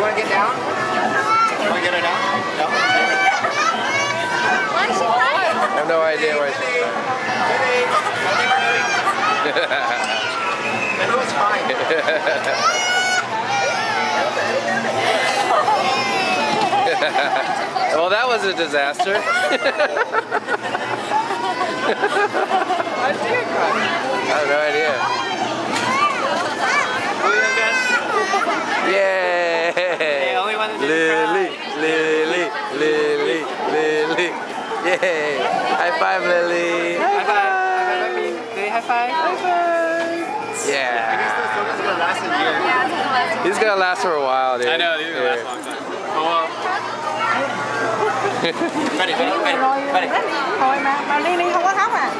You wanna get down? You wanna get her down? No? Why is she crying? I have no idea where she's Ready? Ready? I know it's fine. well, that was a disaster. I have no idea. Yay! only one that didn't Lily, Lily, Lily, Lily. Yay! High five, Lily. High five. High five, high five. High five. I Yeah. guess this photo's gonna last a year. He's gonna last for a while, dude. I know, these are gonna last a long time. Oh, well. ready, ready, ready, ready. Thôi mà, mà Lily không có khóc à?